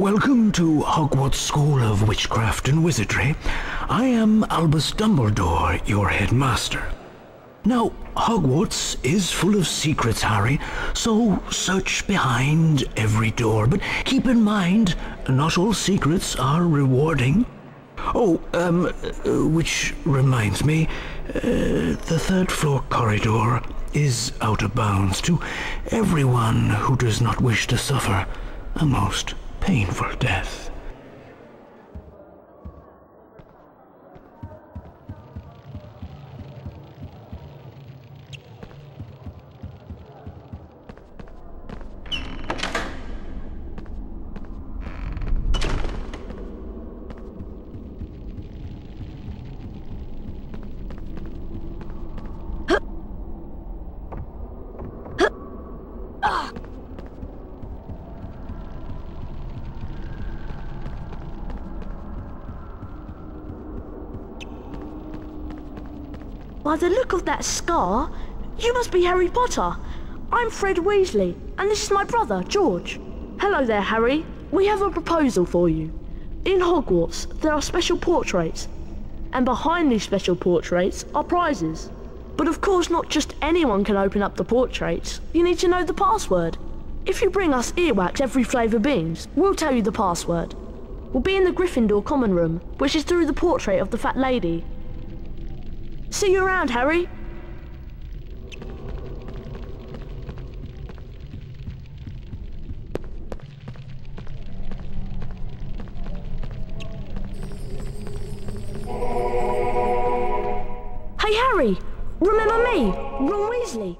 Welcome to Hogwarts School of Witchcraft and Wizardry. I am Albus Dumbledore, your headmaster. Now, Hogwarts is full of secrets, Harry, so search behind every door. But keep in mind, not all secrets are rewarding. Oh, um, which reminds me, uh, the third floor corridor is out of bounds to everyone who does not wish to suffer a most painful death. By the look of that scar, you must be Harry Potter. I'm Fred Weasley, and this is my brother, George. Hello there, Harry. We have a proposal for you. In Hogwarts, there are special portraits, and behind these special portraits are prizes. But of course, not just anyone can open up the portraits. You need to know the password. If you bring us earwax every flavour beans, we'll tell you the password. We'll be in the Gryffindor common room, which is through the portrait of the fat lady. See you around, Harry. Hey, Harry! Remember me, Ron Weasley?